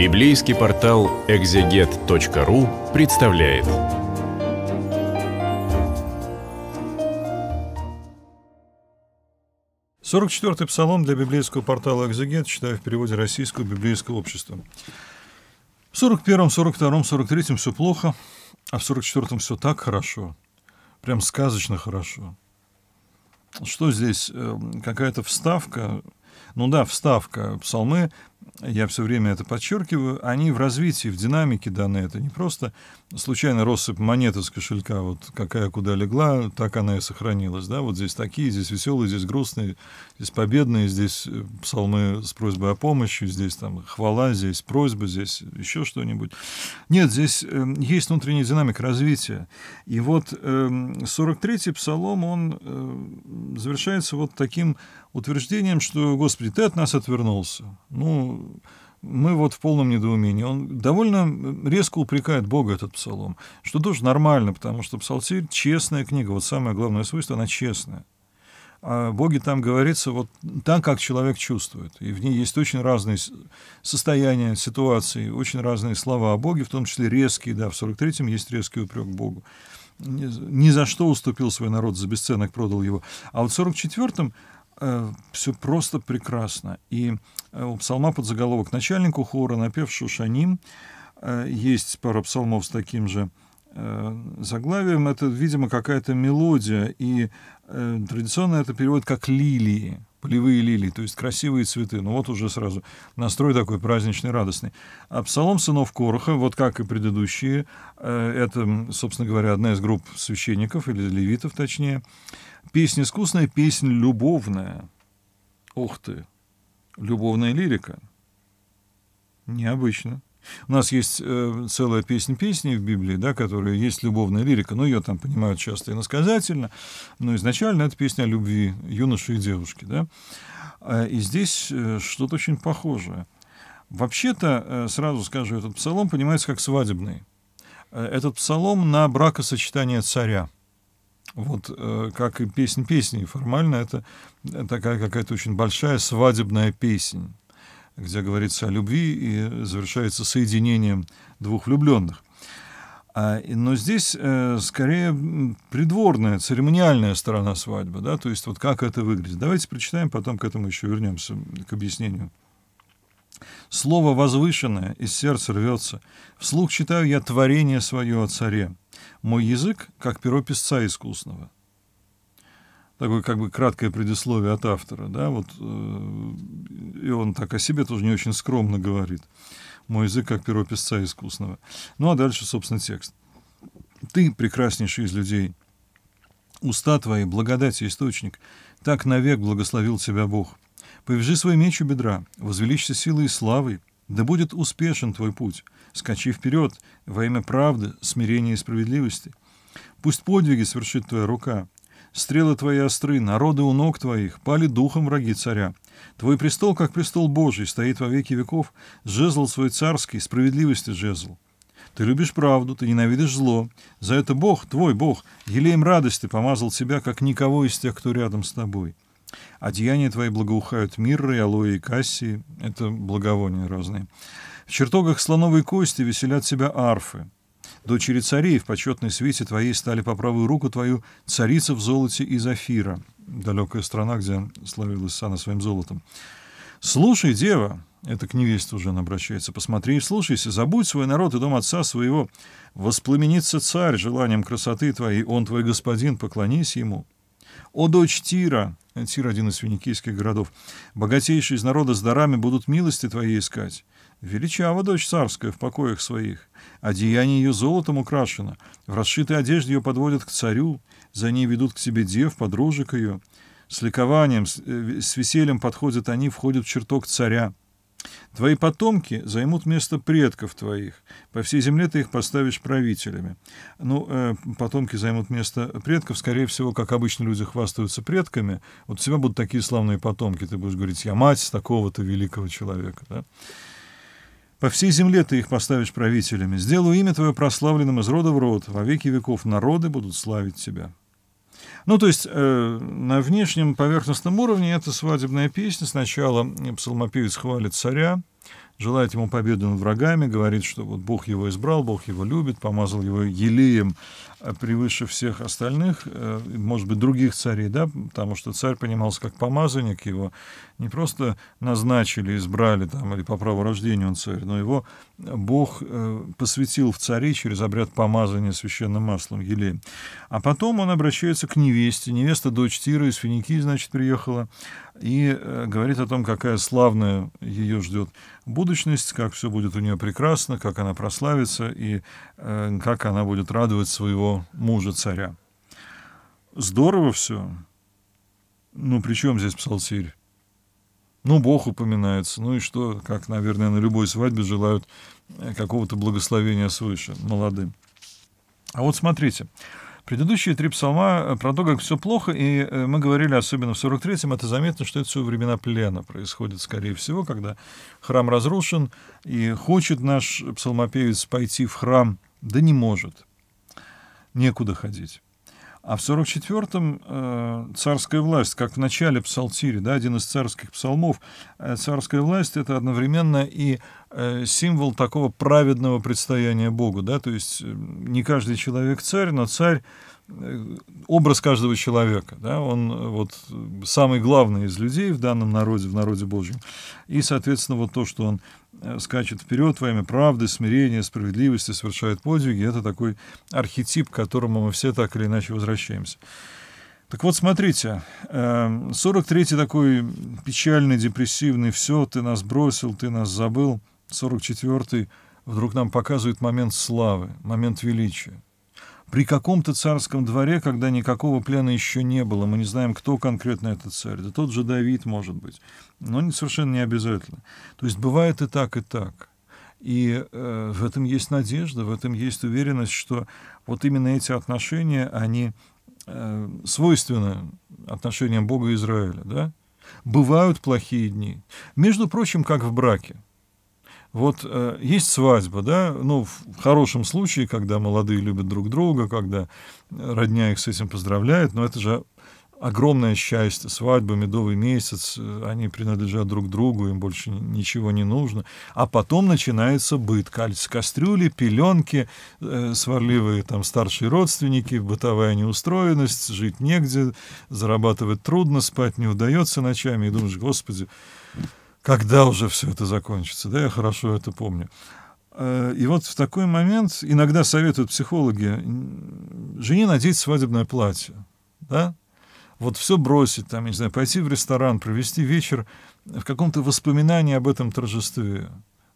Библейский портал экзегет.ру представляет. Сорок четвертый псалом для библейского портала «Экзегет» читаю в переводе российского библейского общества. В сорок первом, сорок втором, сорок третьем все плохо, а в сорок четвертом все так хорошо, прям сказочно хорошо. Что здесь? Э, какая-то вставка ну да, вставка. Псалмы, я все время это подчеркиваю, они в развитии, в динамике даны. Это не просто случайно россыпь монет из кошелька, вот какая куда легла, так она и сохранилась. Да? Вот здесь такие, здесь веселые, здесь грустные, здесь победные, здесь э, псалмы с просьбой о помощи, здесь там хвала, здесь просьба, здесь еще что-нибудь. Нет, здесь э, есть внутренняя динамика развития. И вот э, 43-й псалом, он э, завершается вот таким утверждением, что, Господи, Ты от нас отвернулся. Ну, мы вот в полном недоумении. Он довольно резко упрекает Бога, этот псалом, что тоже нормально, потому что псалтирь — честная книга. Вот самое главное свойство — она честная. А Боге там говорится вот так, как человек чувствует. И в ней есть очень разные состояния, ситуации, очень разные слова о Боге, в том числе резкие, да, в 43-м есть резкий упрек Богу. Ни, за что уступил свой народ, за бесценок продал его. А вот в 44-м э, все просто прекрасно. И э, у псалма под заголовок «Начальнику хора, напев Шушаним», э, есть пара псалмов с таким же э, заглавием. Это, видимо, какая-то мелодия, и э, традиционно это переводит как «лилии», полевые лилии, то есть красивые цветы. Ну вот уже сразу настрой такой праздничный, радостный. А псалом сынов Короха, вот как и предыдущие, э, это, собственно говоря, одна из групп священников, или левитов точнее, Песня искусная, песня любовная. Ух ты, любовная лирика. Необычно. У нас есть э, целая песня песни в Библии, да, которая есть любовная лирика, но ее там понимают часто иносказательно, но изначально это песня о любви юноши и девушки, да. А, и здесь э, что-то очень похожее. Вообще-то, э, сразу скажу, этот псалом понимается как свадебный. Э, этот псалом на бракосочетание царя – вот как и песнь песни, формально это такая какая-то очень большая свадебная песнь, где говорится о любви и завершается соединением двух влюбленных. А, но здесь э, скорее придворная, церемониальная сторона свадьбы, да, то есть вот как это выглядит. Давайте прочитаем, потом к этому еще вернемся, к объяснению. Слово возвышенное из сердца рвется. Вслух читаю я творение свое о царе. Мой язык, как перо писца искусного. Такое как бы краткое предисловие от автора, да, вот, э, и он так о себе тоже не очень скромно говорит. Мой язык, как перо писца искусного. Ну, а дальше, собственно, текст. Ты, прекраснейший из людей, уста твои, благодать и источник, так навек благословил тебя Бог. Повяжи свой меч у бедра, возвеличься силой и славой, да будет успешен твой путь. Скачи вперед во имя правды, смирения и справедливости. Пусть подвиги свершит твоя рука. Стрелы твои остры, народы у ног твоих, пали духом враги царя. Твой престол, как престол Божий, стоит во веки веков, жезл свой царский, справедливости жезл. Ты любишь правду, ты ненавидишь зло. За это Бог, твой Бог, елеем радости помазал тебя, как никого из тех, кто рядом с тобой. Одеяния твои благоухают мирры, алоэ и кассии. Это благовония разные. В чертогах слоновой кости веселят себя арфы. Дочери царей в почетной свете твоей стали по правую руку твою царица в золоте из Афира. Далекая страна, где славилась Сана своим золотом. «Слушай, дева!» — это к невесте уже он обращается. «Посмотри и слушайся, забудь свой народ и дом отца своего. Воспламенится царь желанием красоты твоей, он твой господин, поклонись ему. О, дочь Тира!» Тир — один из финикийских городов. «Богатейшие из народа с дарами будут милости твои искать. Величава дочь царская в покоях своих. Одеяние ее золотом украшено. В расшитой одежде ее подводят к царю. За ней ведут к себе дев, подружек ее. С ликованием, с, э, с весельем подходят они, входят в чертог царя. Твои потомки займут место предков твоих. По всей земле ты их поставишь правителями. Ну, э, потомки займут место предков, скорее всего, как обычно люди хвастаются предками. Вот у тебя будут такие славные потомки. Ты будешь говорить, я мать такого-то великого человека. Да? По всей земле ты их поставишь правителями. Сделаю имя твое прославленным из рода в род. Во веки веков народы будут славить тебя. Ну, то есть э, на внешнем поверхностном уровне это свадебная песня. Сначала псалмопевец хвалит царя, желает ему победы над врагами, говорит, что вот Бог его избрал, Бог его любит, помазал его елеем превыше всех остальных, э, может быть, других царей, да, потому что царь понимался как помазанник, его не просто назначили, избрали там, или по праву рождения он царь, но его Бог э, посвятил в цари через обряд помазания священным маслом, елеем. А потом он обращается к невесте, невеста дочь Тира из Финикии, значит, приехала, и говорит о том, какая славная ее ждет будущность, как все будет у нее прекрасно, как она прославится и э, как она будет радовать своего мужа-царя. Здорово все. Ну, при чем здесь псалтирь? Ну, Бог упоминается. Ну и что, как, наверное, на любой свадьбе желают э, какого-то благословения свыше молодым. А вот смотрите, Предыдущие три псалма э, про то, как все плохо, и э, мы говорили, особенно в 43-м, это заметно, что это все времена плена происходит, скорее всего, когда храм разрушен, и хочет наш псалмопевец пойти в храм, да не может, некуда ходить. А в 44-м э, царская власть, как в начале псалтири, да, один из царских псалмов, э, царская власть — это одновременно и символ такого праведного предстояния Богу, да, то есть э, не каждый человек царь, но царь Э, образ каждого человека, да, он э, вот самый главный из людей в данном народе, в народе Божьем. И, соответственно, вот то, что он э, скачет вперед во имя правды, смирения, справедливости, совершает подвиги, это такой архетип, к которому мы все так или иначе возвращаемся. Так вот, смотрите, 43-й такой печальный, депрессивный, все, ты нас бросил, ты нас забыл. 44-й вдруг нам показывает момент славы, момент величия при каком-то царском дворе, когда никакого плена еще не было, мы не знаем, кто конкретно этот царь, да тот же Давид, может быть, но не, совершенно не обязательно. То есть бывает и так, и так. И э, в этом есть надежда, в этом есть уверенность, что вот именно эти отношения, они э, свойственны отношениям Бога и Израиля, да? Бывают плохие дни. Между прочим, как в браке. Вот э, есть свадьба, да, ну, в хорошем случае, когда молодые любят друг друга, когда родня их с этим поздравляет, но это же огромное счастье, свадьба, медовый месяц, э, они принадлежат друг другу, им больше ничего не нужно. А потом начинается быт, кастрюли, пеленки, э, сварливые там старшие родственники, бытовая неустроенность, жить негде, зарабатывать трудно, спать не удается ночами, и думаешь, господи, когда уже все это закончится, да, я хорошо это помню. Э, и вот в такой момент иногда советуют психологи жене надеть свадебное платье, да, вот все бросить, там, не знаю, пойти в ресторан, провести вечер в каком-то воспоминании об этом торжестве.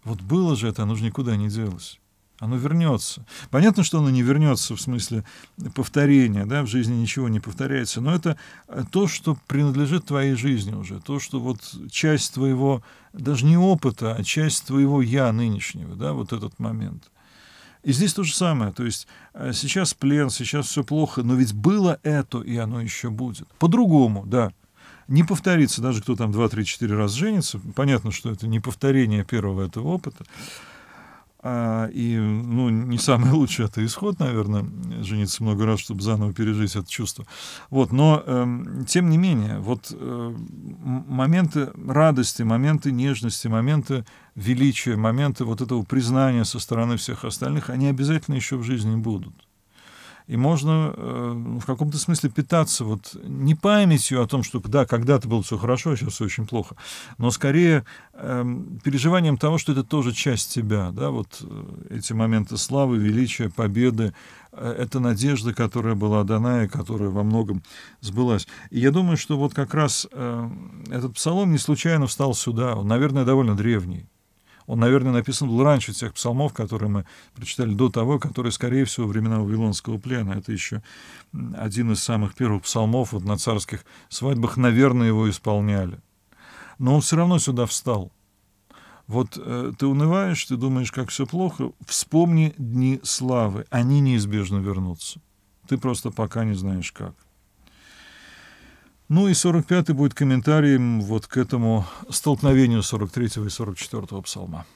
Вот было же это, оно же никуда не делось. Оно вернется. Понятно, что оно не вернется в смысле повторения, да, в жизни ничего не повторяется, но это э, то, что принадлежит твоей жизни уже, то, что вот часть твоего, даже не опыта, а часть твоего «я» нынешнего, да, вот этот момент. И здесь то же самое, то есть э, сейчас плен, сейчас все плохо, но ведь было это, и оно еще будет. По-другому, да. Не повторится, даже кто там 2, 3, 4 раз женится, понятно, что это не повторение первого этого опыта, а, и, ну, не самый лучший это исход, наверное, жениться много раз, чтобы заново пережить это чувство. Вот, но, э, тем не менее, вот э, моменты радости, моменты нежности, моменты величия, моменты вот этого признания со стороны всех остальных, они обязательно еще в жизни будут. И можно э, в каком-то смысле питаться вот не памятью о том, что да, когда-то было все хорошо, а сейчас все очень плохо, но скорее э, переживанием того, что это тоже часть тебя, да, вот э, эти моменты славы, величия, победы, э, это надежда, которая была дана и которая во многом сбылась. И я думаю, что вот как раз э, этот псалом не случайно встал сюда, он, наверное, довольно древний. Он, наверное, написан был раньше тех псалмов, которые мы прочитали до того, которые, скорее всего, времена Вавилонского плена. Это еще один из самых первых псалмов вот на царских свадьбах, наверное, его исполняли. Но он все равно сюда встал. Вот э, ты унываешь, ты думаешь, как все плохо, вспомни дни славы, они неизбежно вернутся. Ты просто пока не знаешь как. Ну и 45-й будет комментарием вот к этому столкновению 43 и 44 псалма.